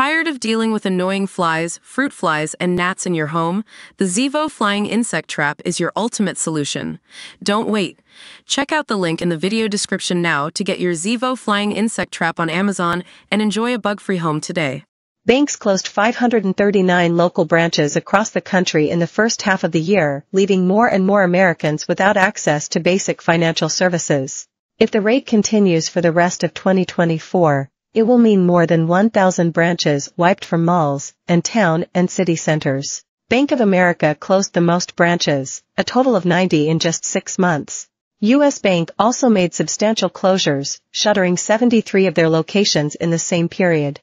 Tired of dealing with annoying flies, fruit flies, and gnats in your home? The Zevo Flying Insect Trap is your ultimate solution. Don't wait. Check out the link in the video description now to get your Zevo Flying Insect Trap on Amazon and enjoy a bug-free home today. Banks closed 539 local branches across the country in the first half of the year, leaving more and more Americans without access to basic financial services. If the rate continues for the rest of 2024, it will mean more than 1,000 branches wiped from malls and town and city centers. Bank of America closed the most branches, a total of 90 in just six months. U.S. Bank also made substantial closures, shuttering 73 of their locations in the same period.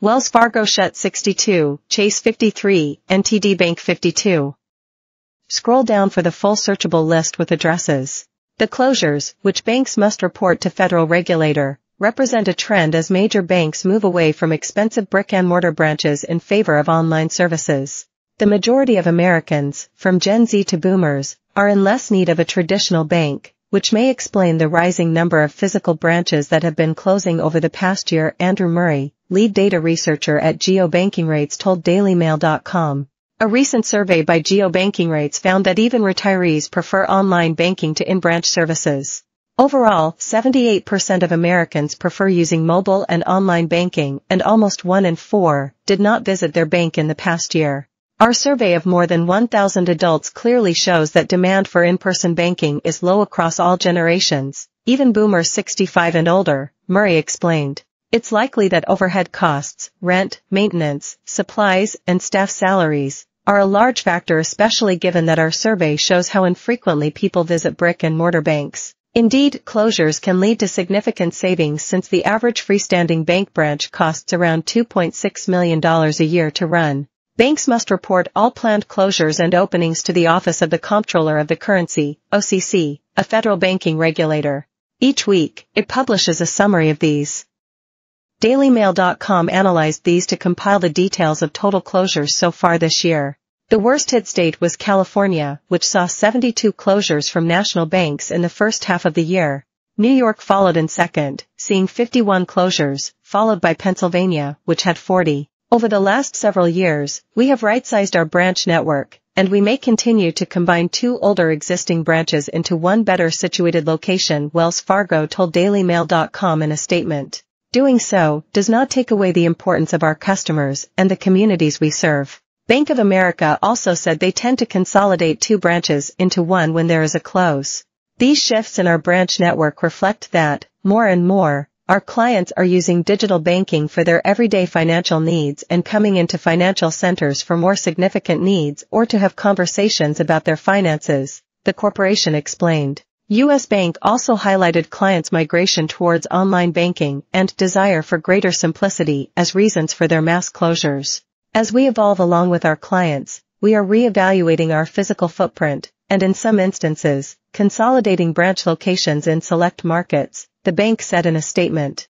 Wells Fargo shut 62, Chase 53, and TD Bank 52. Scroll down for the full searchable list with addresses. The closures, which banks must report to federal regulator, represent a trend as major banks move away from expensive brick-and-mortar branches in favor of online services. The majority of Americans, from Gen Z to boomers, are in less need of a traditional bank, which may explain the rising number of physical branches that have been closing over the past year Andrew Murray, lead data researcher at GOBankingRates told DailyMail.com. A recent survey by GOBankingRates found that even retirees prefer online banking to in-branch services. Overall, 78% of Americans prefer using mobile and online banking and almost one in four did not visit their bank in the past year. Our survey of more than 1,000 adults clearly shows that demand for in-person banking is low across all generations, even boomers 65 and older, Murray explained. It's likely that overhead costs, rent, maintenance, supplies, and staff salaries are a large factor especially given that our survey shows how infrequently people visit brick and mortar banks. Indeed, closures can lead to significant savings since the average freestanding bank branch costs around $2.6 million a year to run. Banks must report all planned closures and openings to the Office of the Comptroller of the Currency, OCC, a federal banking regulator. Each week, it publishes a summary of these. DailyMail.com analyzed these to compile the details of total closures so far this year. The worst hit state was California, which saw 72 closures from national banks in the first half of the year. New York followed in second, seeing 51 closures, followed by Pennsylvania, which had 40. Over the last several years, we have right-sized our branch network, and we may continue to combine two older existing branches into one better situated location Wells Fargo told DailyMail.com in a statement. Doing so does not take away the importance of our customers and the communities we serve. Bank of America also said they tend to consolidate two branches into one when there is a close. These shifts in our branch network reflect that, more and more, our clients are using digital banking for their everyday financial needs and coming into financial centers for more significant needs or to have conversations about their finances, the corporation explained. U.S. Bank also highlighted clients' migration towards online banking and desire for greater simplicity as reasons for their mass closures. As we evolve along with our clients, we are re-evaluating our physical footprint, and in some instances, consolidating branch locations in select markets, the bank said in a statement.